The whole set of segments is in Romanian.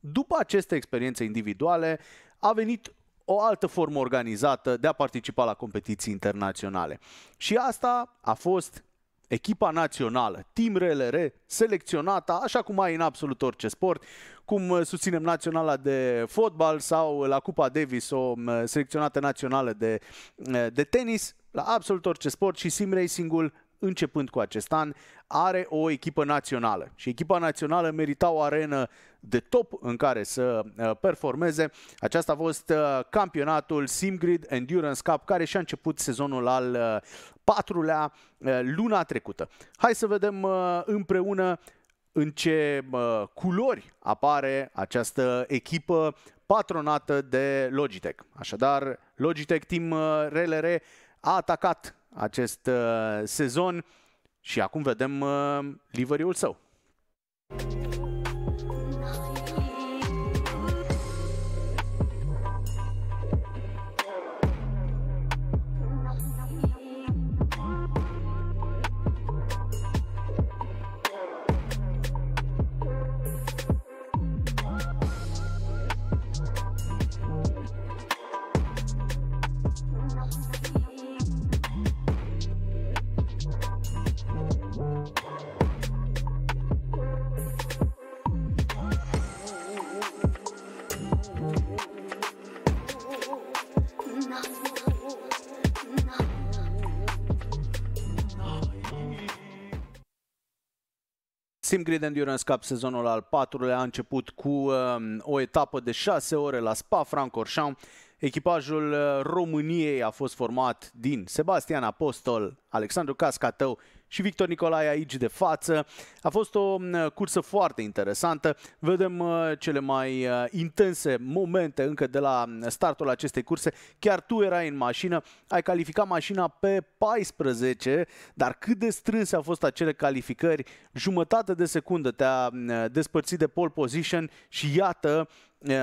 după aceste experiențe individuale, a venit o altă formă organizată de a participa la competiții internaționale. Și asta a fost echipa națională, Team RLR, selecționată, așa cum ai în absolut orice sport, cum susținem naționala de fotbal sau la Cupa Davis o selecționată națională de, de tenis, la absolut orice sport și sim racing-ul începând cu acest an, are o echipă națională și echipa națională merita o arenă de top în care să uh, performeze. Aceasta a fost uh, campionatul SimGrid Endurance Cup care și-a început sezonul al uh, patrulea luna trecută. Hai să vedem împreună în ce culori apare această echipă patronată de Logitech. Așadar, Logitech Team RLR a atacat acest uh, sezon și acum vedem uh, livery-ul său. SimGrid Endurance Cup sezonul al patrulea a început cu um, o etapă de 6 ore la Spa-Francorchamps. Echipajul uh, României a fost format din Sebastian Apostol, Alexandru Cascatău și Victor Nicolae aici de față. A fost o cursă foarte interesantă. Vedem uh, cele mai uh, intense momente încă de la startul acestei curse. Chiar tu erai în mașină, ai calificat mașina pe 14, dar cât de strânse au fost acele calificări, jumătate de secundă te-a despărțit de pole position și iată,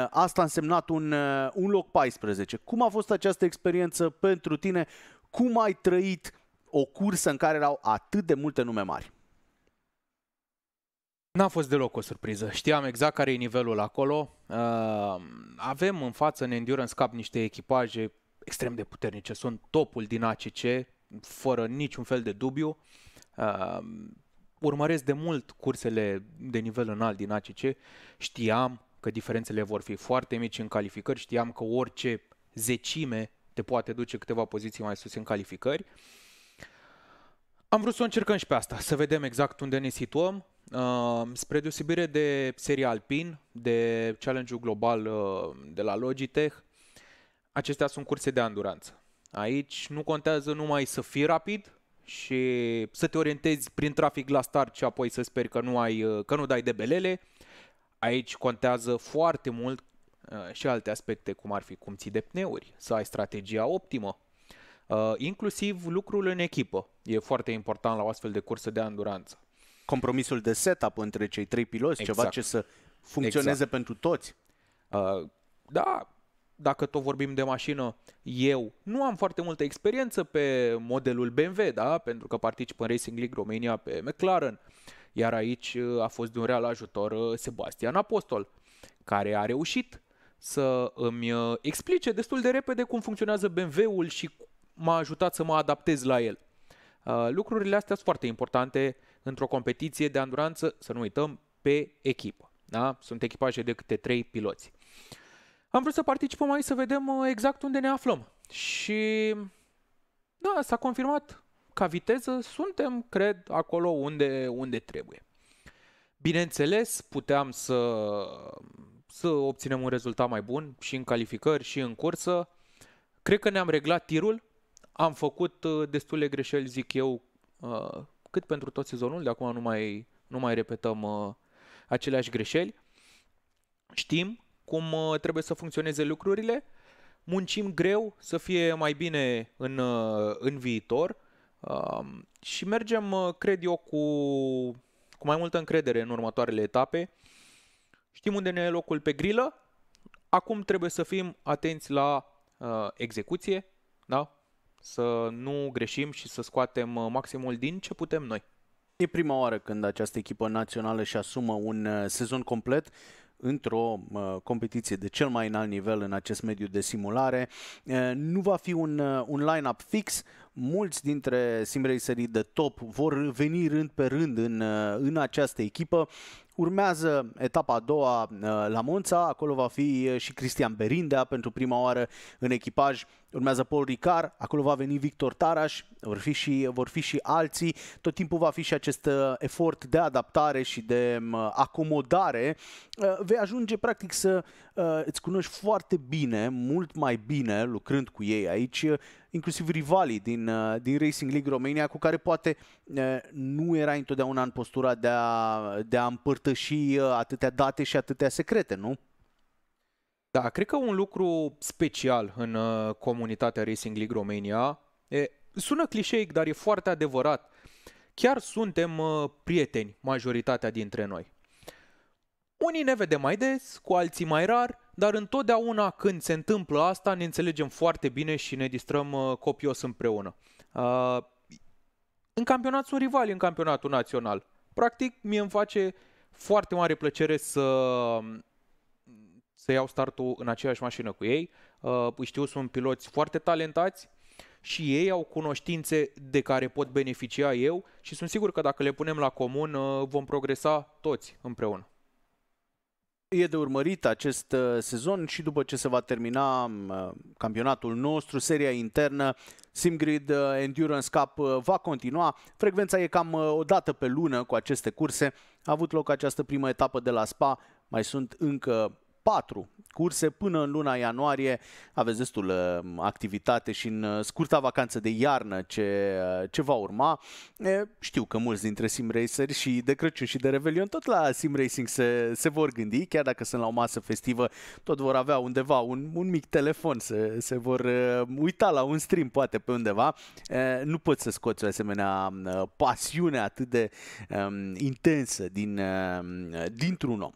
asta a însemnat un, un loc 14. Cum a fost această experiență pentru tine? Cum ai trăit o cursă în care erau atât de multe nume mari? N-a fost deloc o surpriză. Știam exact care e nivelul acolo. Uh, avem în față în Endurance Cup niște echipaje extrem de puternice. Sunt topul din ACC, fără niciun fel de dubiu. Uh, urmăresc de mult cursele de nivel înalt din ACC. Știam că diferențele vor fi foarte mici în calificări. Știam că orice zecime te poate duce câteva poziții mai sus în calificări. Uh, am vrut să o încercăm și pe asta, să vedem exact unde ne situăm. Uh, spre deosebire de seria Alpin, de challenge-ul global uh, de la Logitech, acestea sunt curse de anduranță. Aici nu contează numai să fii rapid și să te orientezi prin trafic la start și apoi să speri că nu, ai, uh, că nu dai de belele. Aici contează foarte mult uh, și alte aspecte, cum ar fi cum ții de pneuri, să ai strategia optimă, Uh, inclusiv lucrul în echipă e foarte important la o astfel de cursă de anduranță. Compromisul de setup între cei trei piloți, exact. ceva ce să funcționeze exact. pentru toți. Uh, da, dacă tot vorbim de mașină, eu nu am foarte multă experiență pe modelul BMW, da? pentru că particip în Racing League Romania pe McLaren, iar aici uh, a fost de un real ajutor uh, Sebastian Apostol, care a reușit să îmi uh, explice destul de repede cum funcționează BMW-ul și m-a ajutat să mă adaptez la el. Uh, lucrurile astea sunt foarte importante într-o competiție de anduranță, să nu uităm, pe echipă. Da? Sunt echipaje de câte trei piloți. Am vrut să participăm aici să vedem uh, exact unde ne aflăm. Și da, s-a confirmat ca viteză suntem, cred, acolo unde, unde trebuie. Bineînțeles, puteam să, să obținem un rezultat mai bun și în calificări și în cursă. Cred că ne-am reglat tirul, am făcut uh, destule greșeli, zic eu, uh, cât pentru tot sezonul, de acum nu mai, nu mai repetăm uh, aceleași greșeli. Știm cum trebuie să funcționeze lucrurile, muncim greu să fie mai bine în, în viitor um, și mergem, cred eu, cu, cu mai multă încredere în următoarele etape. Știm unde ne e locul pe grilă, acum trebuie să fim atenți la uh, execuție, da? să nu greșim și să scoatem uh, maximul din ce putem noi. E prima oară când această echipă națională își asumă un uh, sezon complet într-o uh, competiție de cel mai înalt nivel în acest mediu de simulare. Uh, nu va fi un, uh, un line-up fix, mulți dintre simracerii de top vor veni rând pe rând în, în această echipă. Urmează etapa a doua uh, la Monza, acolo va fi uh, și Cristian Berindea pentru prima oară în echipaj. Urmează Paul Ricard, acolo va veni Victor Taraș, vor fi și, vor fi și alții. Tot timpul va fi și acest uh, efort de adaptare și de um, acomodare. Vei ajunge practic să îți cunoști foarte bine, mult mai bine lucrând cu ei aici, inclusiv rivalii din, din Racing League Romania cu care poate nu era întotdeauna în postura de a, de a împărtăși atâtea date și atâtea secrete, nu? Da, cred că un lucru special în uh, comunitatea Racing League Romania, e, sună clișeic, dar e foarte adevărat. Chiar suntem uh, prieteni, majoritatea dintre noi. Unii ne vedem mai des, cu alții mai rar, dar întotdeauna când se întâmplă asta ne înțelegem foarte bine și ne distrăm uh, copios împreună. Uh, în campionat sunt rivali în campionatul național. Practic, mie îmi face foarte mare plăcere să, să iau startul în aceeași mașină cu ei. Uh, știu, sunt piloți foarte talentați și ei au cunoștințe de care pot beneficia eu și sunt sigur că dacă le punem la comun uh, vom progresa toți împreună. E de urmărit acest uh, sezon și după ce se va termina uh, campionatul nostru, seria internă, SimGrid uh, Endurance Cup va continua. Frecvența e cam o dată pe lună cu aceste curse. A avut loc această primă etapă de la Spa, mai sunt încă patru curse până în luna ianuarie. Aveți destul uh, activitate și în uh, scurta vacanță de iarnă ce, uh, ce va urma. E, știu că mulți dintre sim raceri și de Crăciun și de Revelion tot la sim racing se, se vor gândi, chiar dacă sunt la o masă festivă, tot vor avea undeva un, un mic telefon, se, se vor uh, uita la un stream poate pe undeva. E, nu poți să scoți o asemenea uh, pasiune atât de um, intensă din, uh, dintr-un om.